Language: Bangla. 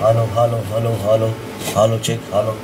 Halo, halo, halo, halo. Halo, check, halo.